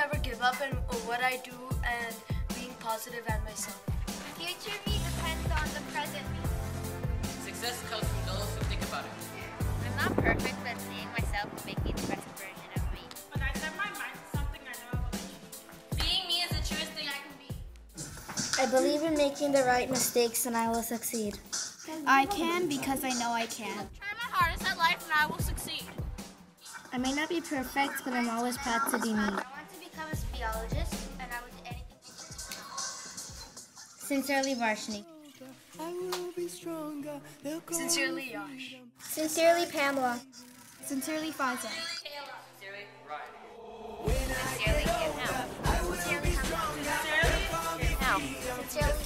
never give up what I do and being positive myself. Future me depends on the present me. Success comes from those who think about it. I'm not perfect, but seeing myself making the best version of me. I set my mind to something, I know I. Being me is the truest thing I can be. I believe in making the right mistakes and I will succeed. I can because I know I can. Try my hardest at life and I will succeed. I may not be perfect, but I'm always proud to be me become a and I would do anything. Sincerely, Varshni. I will be stronger. Sincerely, Yash. Sincerely, Pamela. Sincerely, Faza. Sincerely, Sincerely, Sincerely, Sincerely, Sincerely